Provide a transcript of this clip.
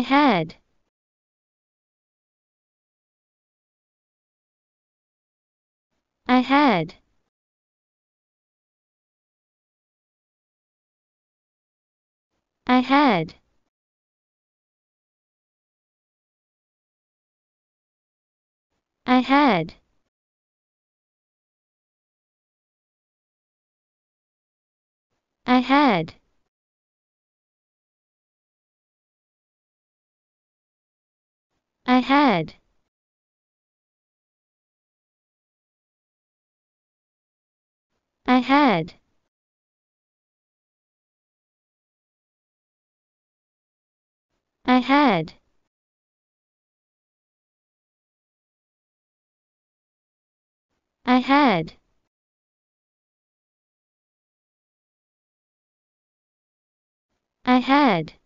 I had. I had. I had. I had. I had. I had. I had. I had. I had. I had.